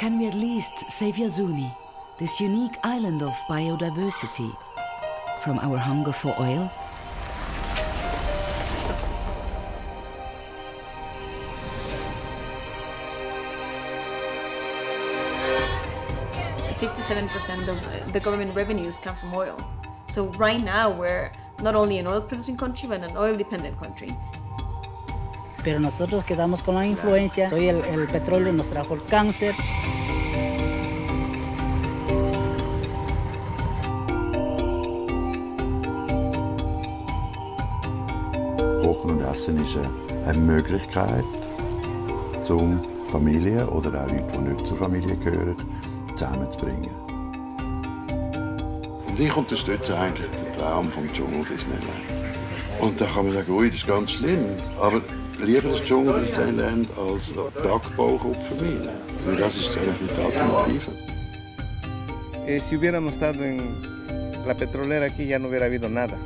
Can we at least save Yasuní, this unique island of biodiversity, from our hunger for oil? Fifty-seven percent of the government revenues come from oil. So right now we're not only an oil-producing country, but an oil-dependent country. Pero nosotros quedamos con la influencia. Hoy el, el petróleo nos trajo el cáncer. Kochen und Essen ist eine Möglichkeit, um Familien oder auch Leute, die nicht zur Familie gehören, zusammenzubringen. Und ich unterstütze eigentlich den Traum vom Dschungel Disneyland. Und da kann man sagen, ui, das ist ganz schlimm. Aber lieber das Dschungel Disneyland als Bergbauopfermine. Weil das ist eigentlich die Alternative. Eh, si hubiéramos estado en la petrolera aquí ya no hubiera habido nada.